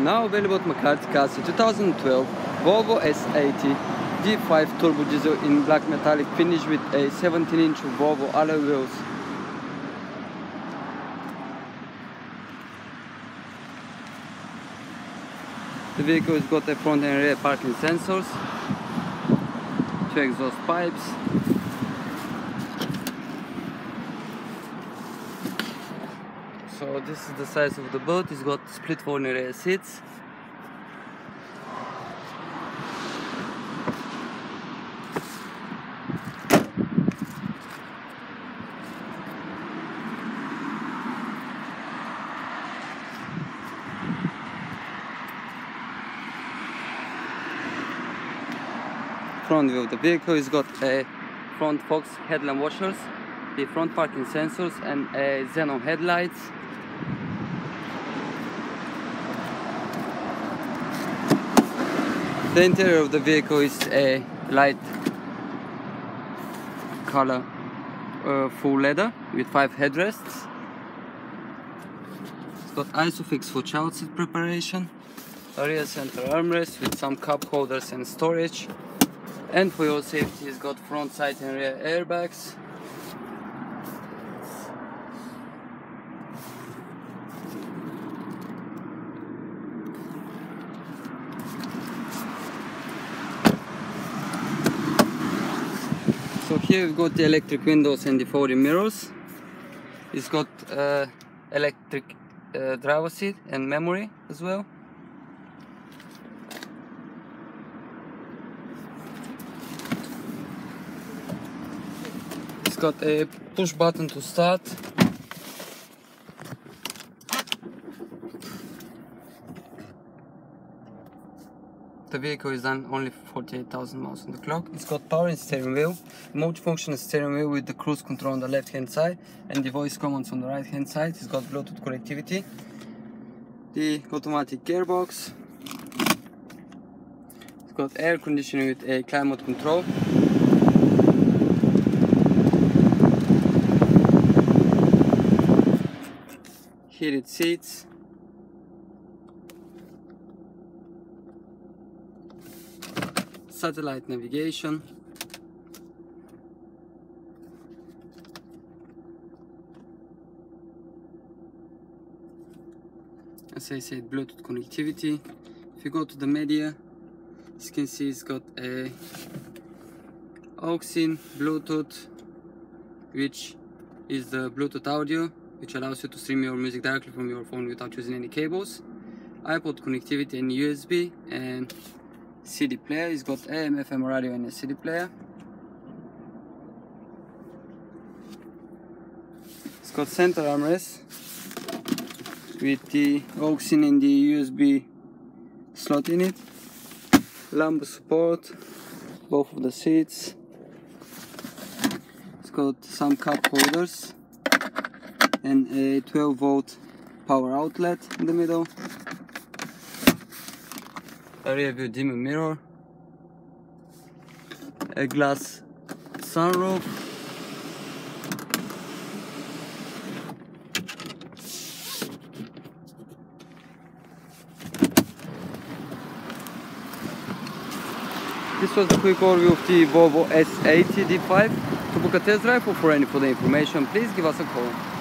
Now available at McCarthy Cars 2012 Volvo S80 D5 turbo diesel in black metallic finish with a 17 inch Volvo alloy wheels. The vehicle has got a front and rear parking sensors, two exhaust pipes, So this is the size of the boat. It's got split folding rear seats. Front view of the vehicle has got a front fogs headlamp washers, the front parking sensors and a xenon headlights. The interior of the vehicle is a light color uh, full leather with five headrests. It's got Isofix for child seat preparation, a rear center armrest with some cup holders and storage. And for your safety, it's got front side and rear airbags. So here we've got the electric windows and the folding mirrors. It's got uh, electric uh, driver seat and memory as well. It's got a push button to start. The vehicle is done only 48,000 miles on the clock. It's got power and steering wheel, multifunction steering wheel with the cruise control on the left hand side and the voice commands on the right hand side. It's got Bluetooth connectivity. The automatic gearbox. It's got air conditioning with a climate control. Heated seats. Satellite navigation. As I said Bluetooth connectivity. If you go to the media as you can see it's got a aux in Bluetooth which is the Bluetooth audio which allows you to stream your music directly from your phone without using any cables iPod connectivity and USB and CD player. It's got AM, FM radio and a CD player. It's got center armrest with the aux in and the USB slot in it. Lumbar support, both of the seats. It's got some cup holders and a 12 volt power outlet in the middle a rear view dimmer mirror, a glass sunroof, This was the quick overview of the Volvo S80 D5. To book a test drive or for any further information, please give us a call.